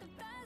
the best.